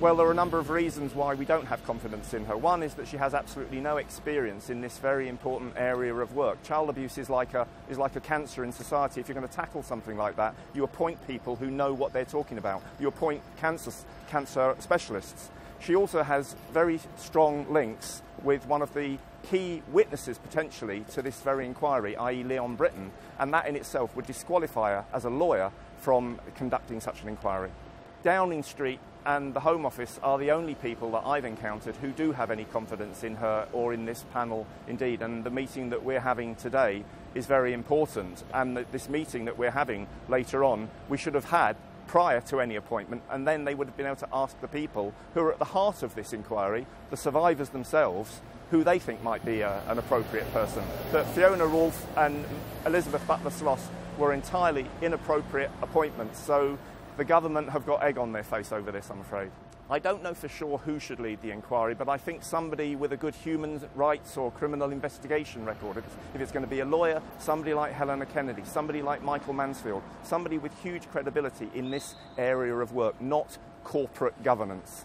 Well, there are a number of reasons why we don't have confidence in her. One is that she has absolutely no experience in this very important area of work. Child abuse is like a, is like a cancer in society. If you're going to tackle something like that, you appoint people who know what they're talking about. You appoint cancer, cancer specialists. She also has very strong links with one of the key witnesses potentially to this very inquiry, i.e., Leon Brittan, and that in itself would disqualify her as a lawyer from conducting such an inquiry. Downing Street and the Home Office are the only people that I've encountered who do have any confidence in her or in this panel indeed. And the meeting that we're having today is very important. And this meeting that we're having later on, we should have had prior to any appointment, and then they would have been able to ask the people who are at the heart of this inquiry, the survivors themselves, who they think might be a, an appropriate person. But Fiona Woolf and Elizabeth Butler Sloss were entirely inappropriate appointments. So the government have got egg on their face over this, I'm afraid. I don't know for sure who should lead the inquiry, but I think somebody with a good human rights or criminal investigation record. If it's, going to be a lawyer, somebody like Helena Kennedy, somebody like Michael Mansfield, somebody with huge credibility in this area of work, not corporate governance.